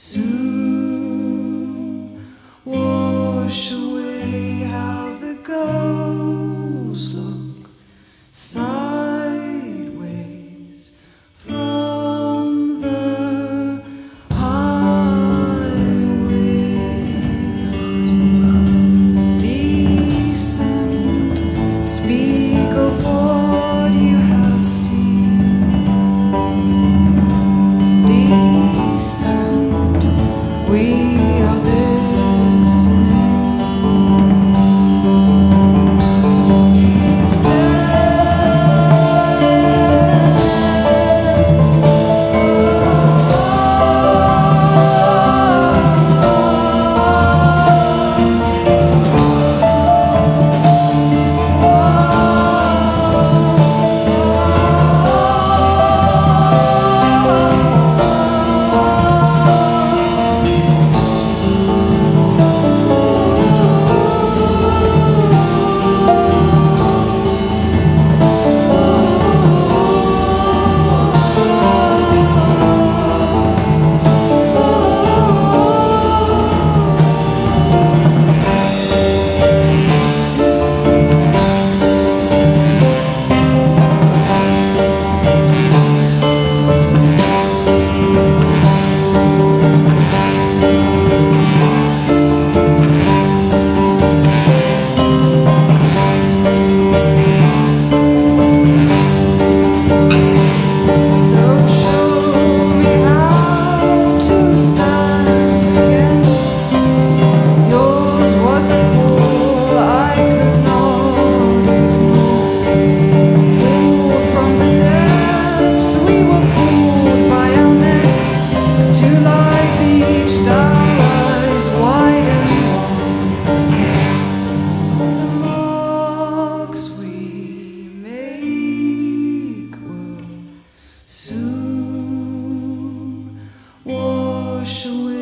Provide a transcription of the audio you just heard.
Soon wash away how the look. Some wash away.